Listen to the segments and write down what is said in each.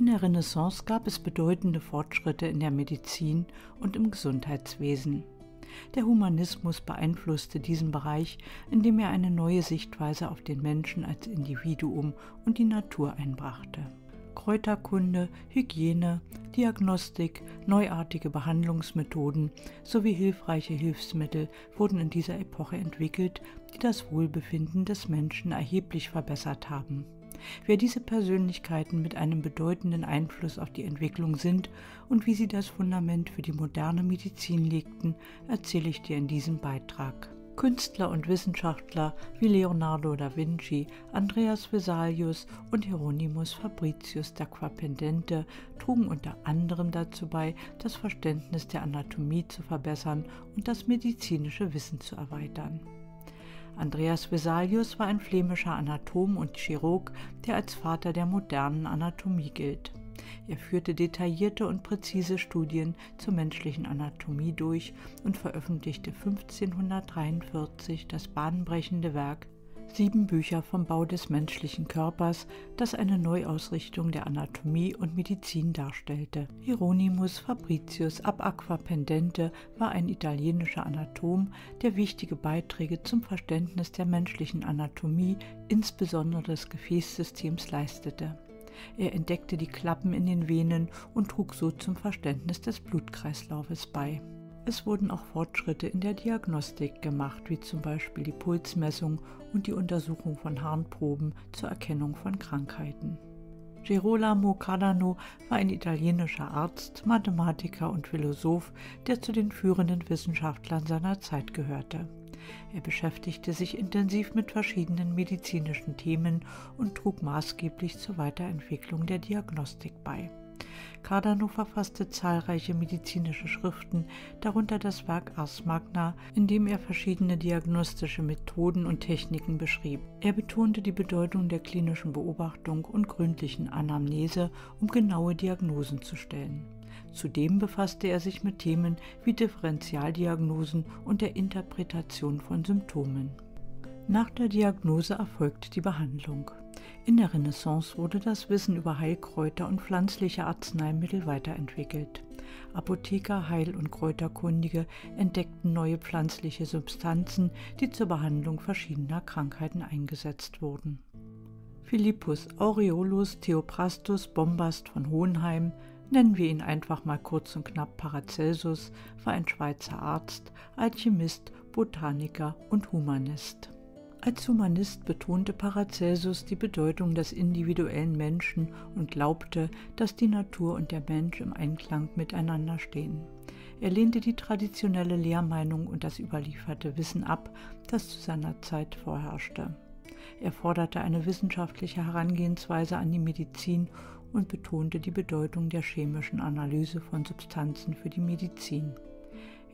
In der Renaissance gab es bedeutende Fortschritte in der Medizin und im Gesundheitswesen. Der Humanismus beeinflusste diesen Bereich, indem er eine neue Sichtweise auf den Menschen als Individuum und die Natur einbrachte. Kräuterkunde, Hygiene, Diagnostik, neuartige Behandlungsmethoden sowie hilfreiche Hilfsmittel wurden in dieser Epoche entwickelt, die das Wohlbefinden des Menschen erheblich verbessert haben. Wer diese Persönlichkeiten mit einem bedeutenden Einfluss auf die Entwicklung sind und wie sie das Fundament für die moderne Medizin legten, erzähle ich dir in diesem Beitrag. Künstler und Wissenschaftler wie Leonardo da Vinci, Andreas Vesalius und Hieronymus Fabricius d'Acquapendente trugen unter anderem dazu bei, das Verständnis der Anatomie zu verbessern und das medizinische Wissen zu erweitern. Andreas Vesalius war ein flämischer Anatom und Chirurg, der als Vater der modernen Anatomie gilt. Er führte detaillierte und präzise Studien zur menschlichen Anatomie durch und veröffentlichte 1543 das bahnbrechende Werk Sieben Bücher vom Bau des menschlichen Körpers, das eine Neuausrichtung der Anatomie und Medizin darstellte. Hieronymus Fabricius ab Aquapendente war ein italienischer Anatom, der wichtige Beiträge zum Verständnis der menschlichen Anatomie, insbesondere des Gefäßsystems, leistete. Er entdeckte die Klappen in den Venen und trug so zum Verständnis des Blutkreislaufes bei. Es wurden auch Fortschritte in der Diagnostik gemacht, wie zum Beispiel die Pulsmessung und die Untersuchung von Harnproben zur Erkennung von Krankheiten. Gerolamo Cardano war ein italienischer Arzt, Mathematiker und Philosoph, der zu den führenden Wissenschaftlern seiner Zeit gehörte. Er beschäftigte sich intensiv mit verschiedenen medizinischen Themen und trug maßgeblich zur Weiterentwicklung der Diagnostik bei. Cardano verfasste zahlreiche medizinische Schriften, darunter das Werk Ars Magna, in dem er verschiedene diagnostische Methoden und Techniken beschrieb. Er betonte die Bedeutung der klinischen Beobachtung und gründlichen Anamnese, um genaue Diagnosen zu stellen. Zudem befasste er sich mit Themen wie Differentialdiagnosen und der Interpretation von Symptomen. Nach der Diagnose erfolgt die Behandlung. In der Renaissance wurde das Wissen über Heilkräuter und pflanzliche Arzneimittel weiterentwickelt. Apotheker, Heil- und Kräuterkundige entdeckten neue pflanzliche Substanzen, die zur Behandlung verschiedener Krankheiten eingesetzt wurden. Philippus Aureolus Theophrastus Bombast von Hohenheim Nennen wir ihn einfach mal kurz und knapp Paracelsus, war ein Schweizer Arzt, Alchemist, Botaniker und Humanist. Als Humanist betonte Paracelsus die Bedeutung des individuellen Menschen und glaubte, dass die Natur und der Mensch im Einklang miteinander stehen. Er lehnte die traditionelle Lehrmeinung und das überlieferte Wissen ab, das zu seiner Zeit vorherrschte. Er forderte eine wissenschaftliche Herangehensweise an die Medizin und betonte die Bedeutung der chemischen Analyse von Substanzen für die Medizin.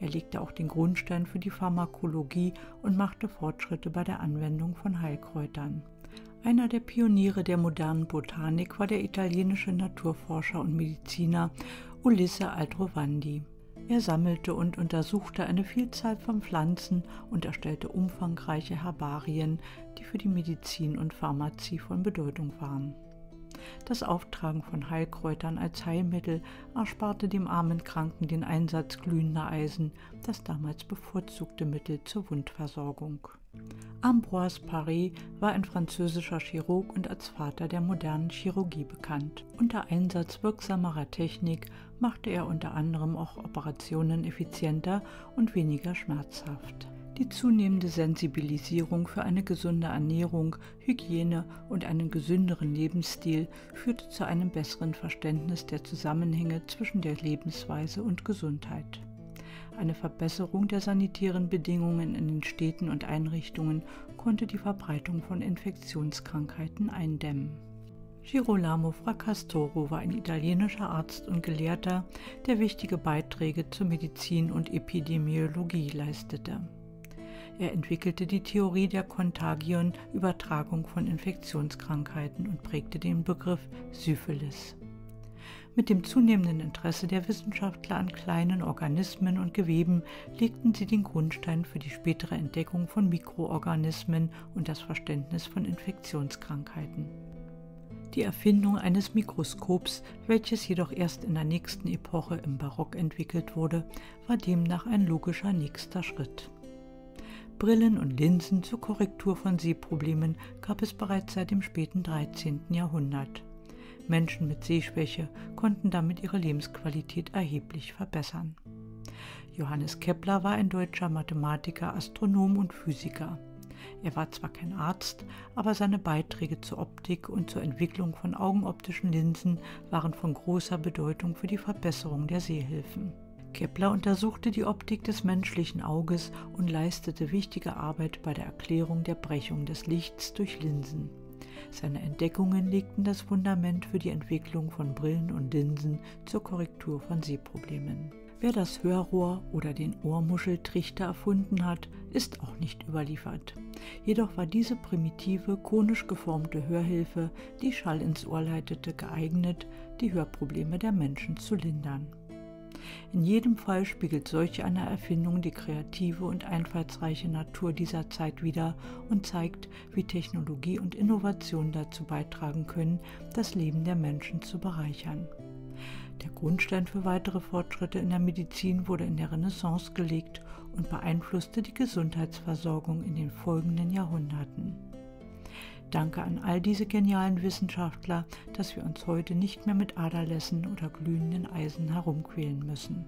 Er legte auch den Grundstein für die Pharmakologie und machte Fortschritte bei der Anwendung von Heilkräutern. Einer der Pioniere der modernen Botanik war der italienische Naturforscher und Mediziner Ulisse Aldrovandi. Er sammelte und untersuchte eine Vielzahl von Pflanzen und erstellte umfangreiche Herbarien, die für die Medizin und Pharmazie von Bedeutung waren. Das Auftragen von Heilkräutern als Heilmittel ersparte dem armen Kranken den Einsatz glühender Eisen, das damals bevorzugte Mittel zur Wundversorgung. Ambroise Paré war ein französischer Chirurg und als Vater der modernen Chirurgie bekannt. Unter Einsatz wirksamerer Technik machte er unter anderem auch Operationen effizienter und weniger schmerzhaft. Die zunehmende Sensibilisierung für eine gesunde Ernährung, Hygiene und einen gesünderen Lebensstil führte zu einem besseren Verständnis der Zusammenhänge zwischen der Lebensweise und Gesundheit. Eine Verbesserung der sanitären Bedingungen in den Städten und Einrichtungen konnte die Verbreitung von Infektionskrankheiten eindämmen. Girolamo Fracastoro war ein italienischer Arzt und Gelehrter, der wichtige Beiträge zur Medizin und Epidemiologie leistete. Er entwickelte die Theorie der Kontagion, Übertragung von Infektionskrankheiten und prägte den Begriff Syphilis. Mit dem zunehmenden Interesse der Wissenschaftler an kleinen Organismen und Geweben legten sie den Grundstein für die spätere Entdeckung von Mikroorganismen und das Verständnis von Infektionskrankheiten. Die Erfindung eines Mikroskops, welches jedoch erst in der nächsten Epoche im Barock entwickelt wurde, war demnach ein logischer nächster Schritt. Brillen und Linsen zur Korrektur von Sehproblemen gab es bereits seit dem späten 13. Jahrhundert. Menschen mit Sehschwäche konnten damit ihre Lebensqualität erheblich verbessern. Johannes Kepler war ein deutscher Mathematiker, Astronom und Physiker. Er war zwar kein Arzt, aber seine Beiträge zur Optik und zur Entwicklung von augenoptischen Linsen waren von großer Bedeutung für die Verbesserung der Sehhilfen. Kepler untersuchte die Optik des menschlichen Auges und leistete wichtige Arbeit bei der Erklärung der Brechung des Lichts durch Linsen. Seine Entdeckungen legten das Fundament für die Entwicklung von Brillen und Linsen zur Korrektur von Sehproblemen. Wer das Hörrohr oder den Ohrmuscheltrichter erfunden hat, ist auch nicht überliefert. Jedoch war diese primitive, konisch geformte Hörhilfe, die Schall ins Ohr leitete, geeignet, die Hörprobleme der Menschen zu lindern. In jedem Fall spiegelt solch eine Erfindung die kreative und einfallsreiche Natur dieser Zeit wider und zeigt, wie Technologie und Innovation dazu beitragen können, das Leben der Menschen zu bereichern. Der Grundstein für weitere Fortschritte in der Medizin wurde in der Renaissance gelegt und beeinflusste die Gesundheitsversorgung in den folgenden Jahrhunderten. Danke an all diese genialen Wissenschaftler, dass wir uns heute nicht mehr mit Aderlässen oder glühenden Eisen herumquälen müssen.